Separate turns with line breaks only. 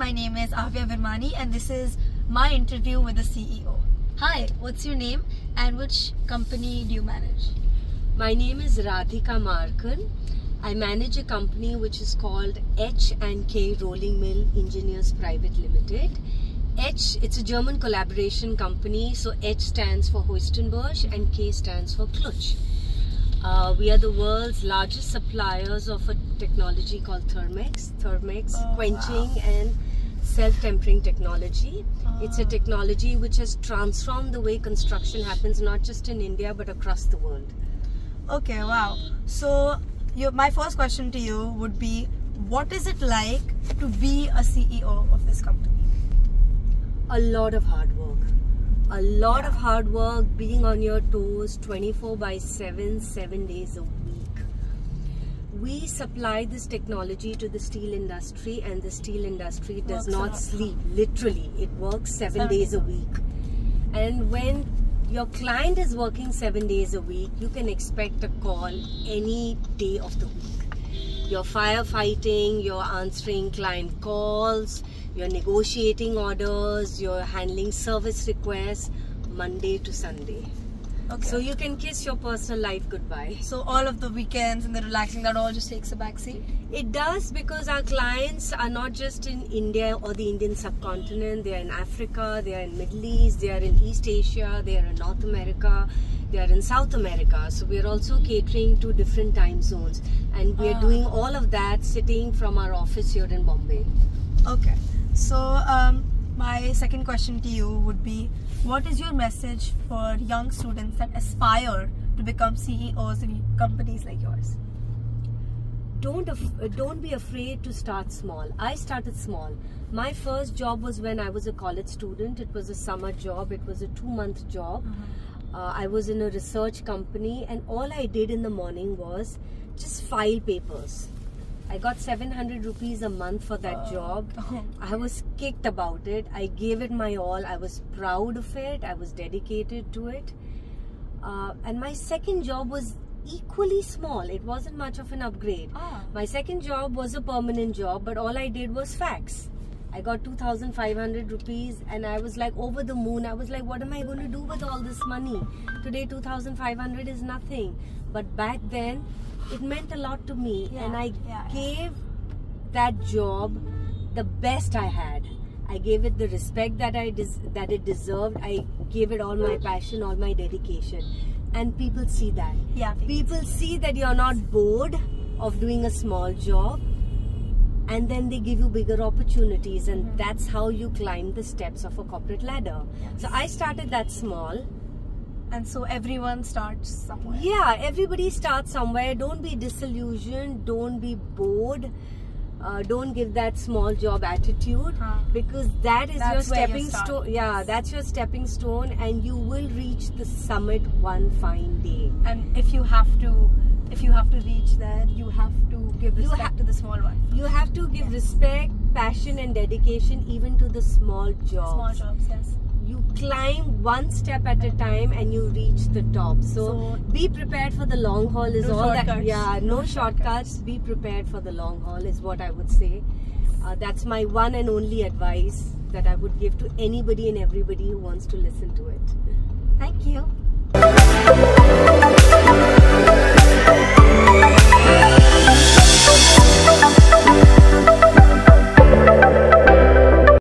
My name is Aavya Virmani and this is my interview with the CEO. Hi, what's your name and which company do you manage?
My name is Radhika Markan. I manage a company which is called H and K Rolling Mill Engineers Private Limited. H, it's a German collaboration company, so H stands for Hoistenbusch and K stands for Klutsch. Uh, we are the world's largest suppliers of a technology called Thermex. Thermex
Oh,
quenching
wow.
and self-tempering technology. It's a
Ah.
technology which has transformed the way construction happens not just in India but across the world.
Okay, wow. So, your, my first question to you would be what is it like to be a CEO of this company?
A lot of hard work. A lot
Yeah.
of hard work, being on your toes 24 by 7, 7 days a week. We supply this technology to the steel industry, and the steel industry does not sleep. Literally, it works seven,
Seven
days a week. And when your client is working seven days a week, you can expect a call any day of the week. You're firefighting, you're answering client calls, you're negotiating orders, you're handling service requests Monday to Sunday.
Okay.
So you can kiss your personal life goodbye.
So all of the weekends and the relaxing that all just takes a backseat.
It does because our clients are not just in India or the Indian subcontinent, they are in Africa, they are in Middle East, they are in East Asia, they are in North America, they are in South America. So we are also catering to different time zones and we are
Ah.
doing all of that sitting from our office here in Bombay.
Okay. So um, my second question to you would be what is your message for young students that aspire to become CEOs in companies like yours?
don't don't be afraid to start small. I started small. My first job was when i was a college student. It was a summer job. It was a 2 month job uh, i was in a research company and all i did in the morning was just file papers i got 700 rupees a month for that
Oh.
job
Oh.
i was kicked about it i gave it my all i was proud of it i was dedicated to it uh, and my second job was equally small it wasn't much of an upgrade
Ah.
my second job was a permanent job, but all I did was fax. I got 2,500 rupees and I was like over the moon. I was like, what am I going to do with all this money? Today, 2,500 is nothing. But back then, it meant a lot to me.
Yeah,
And I
yeah,
gave that job the best I had. I gave it the respect that I des- that it deserved. I gave it all my passion, all my dedication. And people see that
Yeah.
people see that you're not bored of doing a small job and then they give you bigger opportunities and
Mhm.
that's how you climb the steps of a corporate ladder
Yes.
so i started that small
And so everyone starts somewhere.
yeah everybody starts somewhere don't be disillusioned don't be bored uh, don't give that small job attitude
Huh.
because that is
That's
your
you
stepping stone yeah that's your stepping stone and you will reach the summit one fine day
And if you have to, if you have to reach there, you have to give respect to the small one.
You have to give respect, passion, and dedication even to the small jobs.
Small jobs, yes
you climb one step at a time and you reach the top so,
so
be prepared for the long haul is
no
all
shortcuts.
that yeah no,
no
shortcuts.
shortcuts.
be prepared for the long haul is what i would say uh, that's my one and only advice that i would give to anybody and everybody who wants to listen to it
thank you